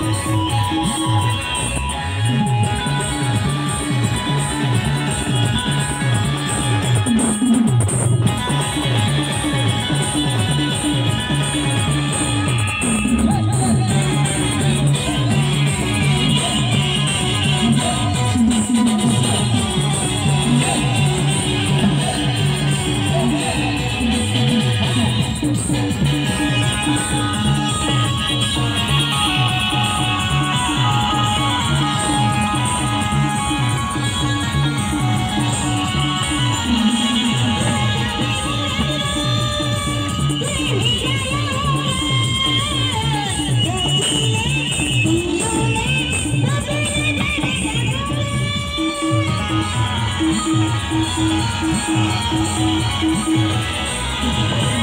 Thank you. ちょっと。